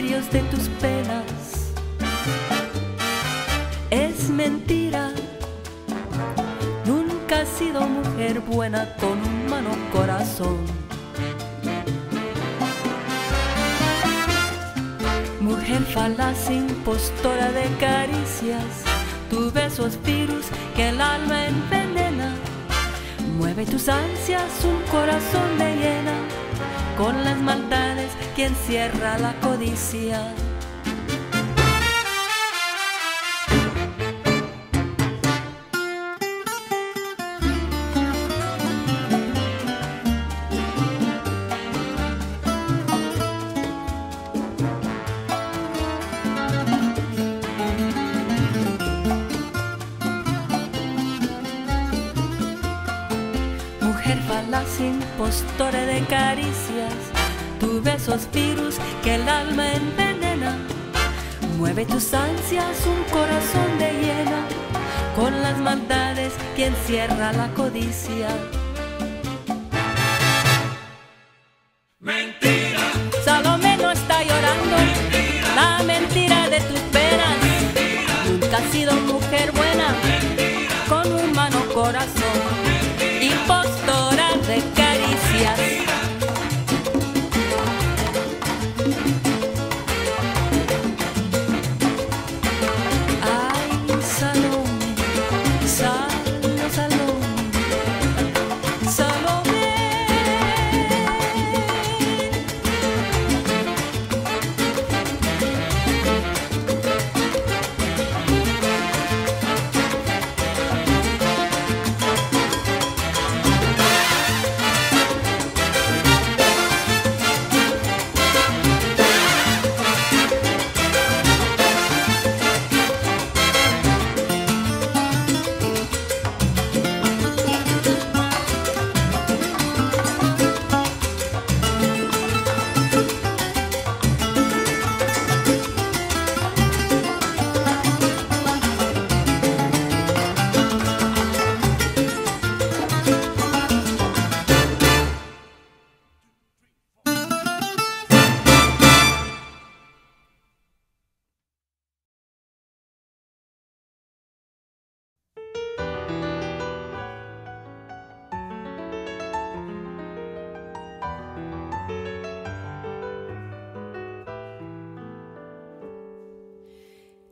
martirios de tus penas. Es mentira, nunca has sido mujer buena con un mano corazón. Mujer falaz, impostora de caricias, tu beso es virus que el alma envenena. Mueve tus ansias, un corazón de llena, con las maldades que encierra la codicia. Impostora de caricias, tu beso es virus que el alma envenena. Mueve tus ansias, un corazón de hiena, con las maldades que encierra la codicia. Mentira, Salomé no está llorando, la mentira de tus penas. Nunca has sido mujer buena, con un humano corazón,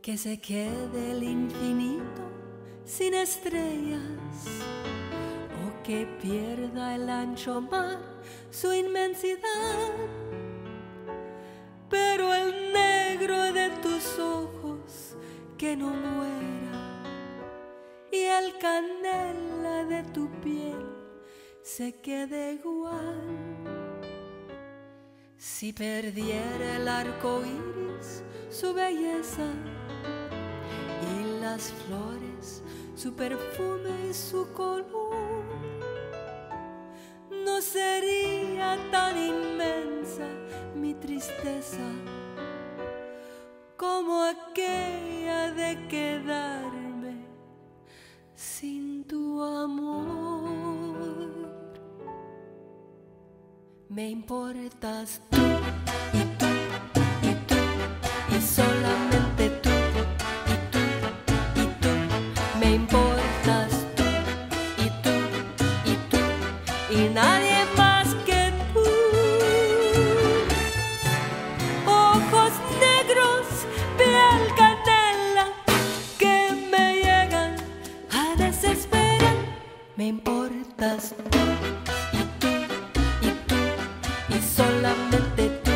Que se quede el infinito sin estrellas o que pierda el ancho mar su inmensidad. Pero el negro de tus ojos que no muera y el canela de tu piel se quede igual. Si perdiera el arco iris su belleza las flores su perfume y su color, no sería tan inmensa mi tristeza como aquella de quedarme sin tu amor. Me importas Me importas tú y tú y tú y solamente tú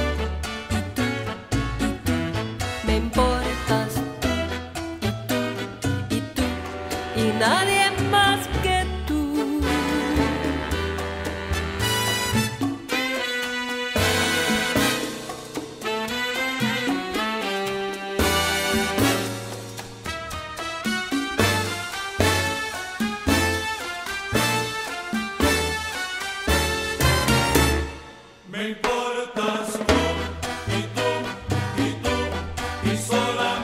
y tú y tú. Me importas tú y tú y tú y nadie más me importas tú y tú y tú y solamente